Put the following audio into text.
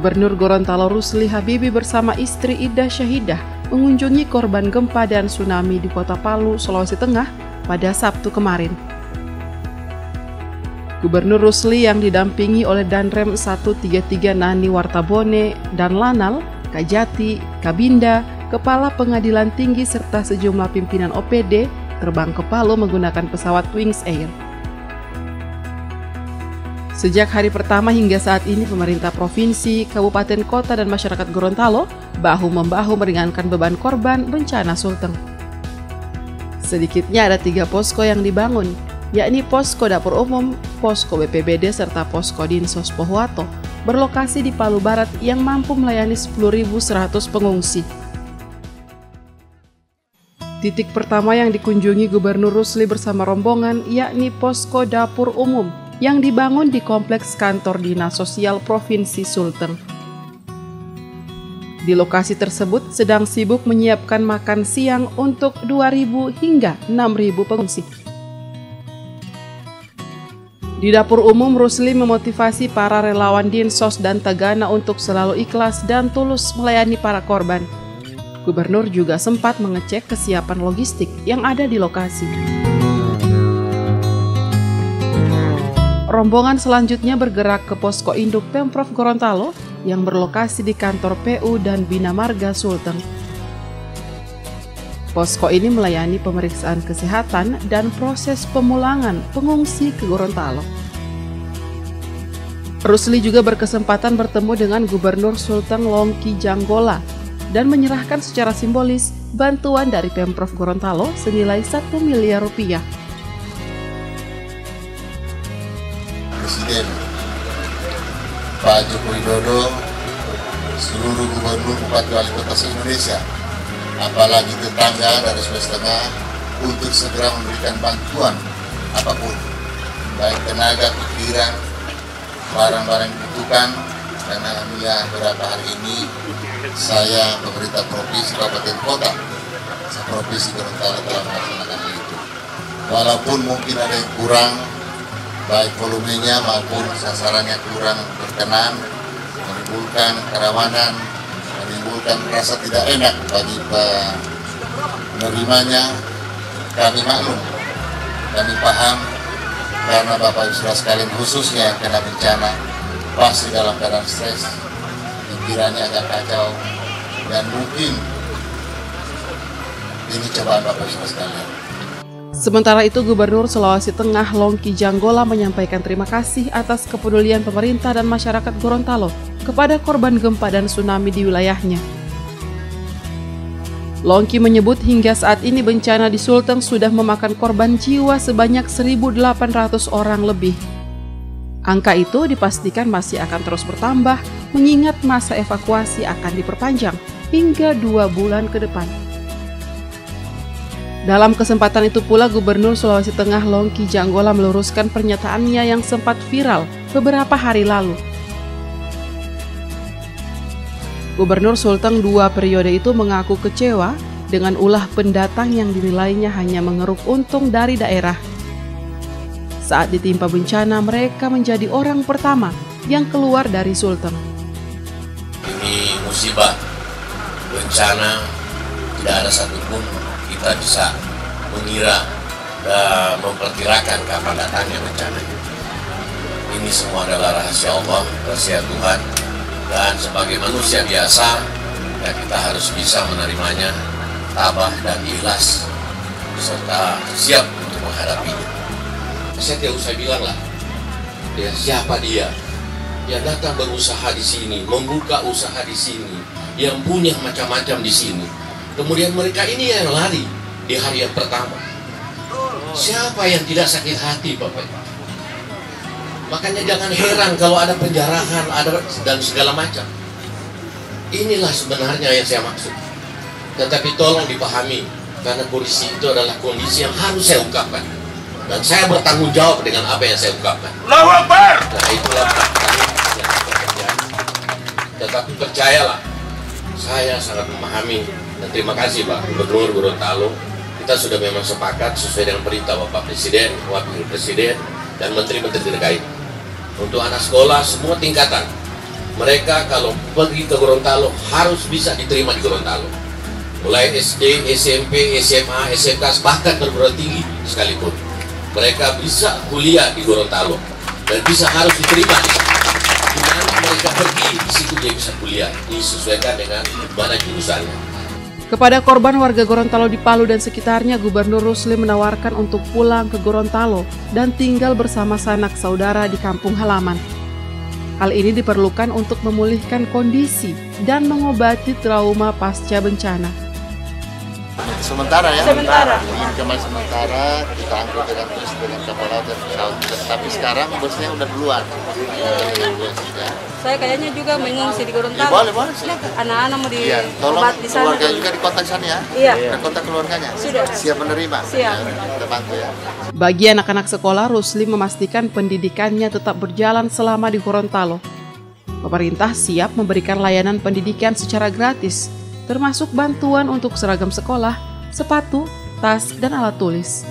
Gubernur Gorontalo Rusli Habibi bersama istri Ida Syahidah mengunjungi korban gempa dan tsunami di Kota Palu, Sulawesi Tengah pada Sabtu kemarin. Gubernur Rusli yang didampingi oleh Danrem 133 Nani Wartabone dan Lanal, Kajati, Kabinda, Kepala Pengadilan Tinggi serta sejumlah pimpinan OPD terbang ke Palu menggunakan pesawat Wings Air. Sejak hari pertama hingga saat ini pemerintah provinsi, kabupaten kota dan masyarakat Gorontalo bahu-membahu meringankan beban korban bencana Sulteng. Sedikitnya ada tiga posko yang dibangun, yakni posko dapur umum, posko BPBD serta posko Dinsos Pohuato berlokasi di Palu Barat yang mampu melayani 10.100 pengungsi. Titik pertama yang dikunjungi Gubernur Rusli bersama rombongan yakni posko dapur umum yang dibangun di kompleks kantor Dinas Sosial Provinsi Sulteng. Di lokasi tersebut sedang sibuk menyiapkan makan siang untuk 2.000 hingga 6.000 pengungsi. Di dapur umum, Rusli memotivasi para relawan Dinsos dan Tagana untuk selalu ikhlas dan tulus melayani para korban. Gubernur juga sempat mengecek kesiapan logistik yang ada di lokasi. Rombongan selanjutnya bergerak ke posko induk Pemprov Gorontalo yang berlokasi di kantor PU dan Bina Marga Sulteng. Posko ini melayani pemeriksaan kesehatan dan proses pemulangan pengungsi ke Gorontalo. Rusli juga berkesempatan bertemu dengan Gubernur Sultan Longki Janggola dan menyerahkan secara simbolis bantuan dari Pemprov Gorontalo senilai 1 miliar rupiah. Pak Joko Widodo, seluruh gubernur Bupati Wali Kota se-Indonesia, apalagi tetangga dari Sulawesi Tengah untuk segera memberikan bantuan apa pun, baik tenaga, pikiran, barang-barang dibutuhkan, dan alhamdulillah beberapa hari ini saya pemerintah provinsi kabupaten kota provinsi Gorontalo telah melaksanakan itu. Walaupun mungkin ada yang kurang baik volumenya maupun sasarannya kurang berkenan menimbulkan kerawanan menimbulkan rasa tidak enak bagi penerimanya kami maklum kami paham karena Bapak Ibu Saudara sekalian khususnya kena bencana pasti dalam keadaan stres pikirannya agak kacau dan mungkin ini cobaan Bapak Ibu sekalian. Sementara itu, Gubernur Sulawesi Tengah Longki Janggola menyampaikan terima kasih atas kepedulian pemerintah dan masyarakat Gorontalo kepada korban gempa dan tsunami di wilayahnya. Longki menyebut hingga saat ini bencana di Sulteng sudah memakan korban jiwa sebanyak 1.800 orang lebih. Angka itu dipastikan masih akan terus bertambah mengingat masa evakuasi akan diperpanjang hingga dua bulan ke depan. Dalam kesempatan itu pula Gubernur Sulawesi Tengah Longki Janggola meluruskan pernyataannya yang sempat viral beberapa hari lalu. Gubernur Sulteng dua periode itu mengaku kecewa dengan ulah pendatang yang dinilainya hanya mengeruk untung dari daerah. Saat ditimpa bencana, mereka menjadi orang pertama yang keluar dari Sulteng musibah, bencana, tidak ada satupun kita bisa mengira dan memperkirakan kapan datangnya bencana. Ini semua adalah rahasia Allah, rahasia Tuhan, dan sebagai manusia biasa, ya kita harus bisa menerimanya, tabah dan ikhlas, serta siap untuk menghadapinya. Saya tidak usah bilang lah, ya, siapa dia, yang datang berusaha di sini, membuka usaha di sini, yang punya macam-macam di sini. Kemudian mereka ini yang lari di hari yang pertama. Siapa yang tidak sakit hati Bapak Makanya jangan heran kalau ada penjarahan, ada dan segala macam. Inilah sebenarnya yang saya maksud. Tetapi tolong dipahami, karena kondisi itu adalah kondisi yang harus saya ungkapkan. Dan saya bertanggung jawab dengan apa yang saya ungkapkan. Nah itulah tetapi percayalah, saya sangat memahami dan terima kasih Pak Gubernur Gorontalo. Kita sudah memang sepakat sesuai dengan perintah Bapak Presiden, Wakil Presiden, dan Menteri-Menteri terkait. Untuk anak sekolah semua tingkatan, mereka kalau pergi ke Gorontalo harus bisa diterima di Gorontalo. Mulai SD, SMP, SMA, SMK, bahkan perguruan tinggi sekalipun. Mereka bisa kuliah di Gorontalo dan bisa harus diterima mana mereka pergi, di situ dia bisa kuliah, disesuaikan dengan mana jurusannya. Kepada korban warga Gorontalo di Palu dan sekitarnya, Gubernur Rusli menawarkan untuk pulang ke Gorontalo dan tinggal bersama sanak saudara di kampung halaman. Hal ini diperlukan untuk memulihkan kondisi dan mengobati trauma pasca bencana. Sementara ya. Sementara. Pinjaman sementara kita angkut dengan bus dengan kapal laut dan pesawat. Tapi sekarang busnya udah duluan. Ya. Saya kayaknya juga mengungsi di Gorontalo. Ya, boleh, boleh, silakan. Anak-anak mau Iya, tolong diobat di sana. keluarga juga di kontak sana ya. Iya. Ada kontak keluarganya. Sudah. Siap menerima. Siap. Ya, kita bantu ya. Bagi anak-anak sekolah, Rusli memastikan pendidikannya tetap berjalan selama di Gorontalo. Pemerintah siap memberikan layanan pendidikan secara gratis, termasuk bantuan untuk seragam sekolah, sepatu, tas, dan alat tulis.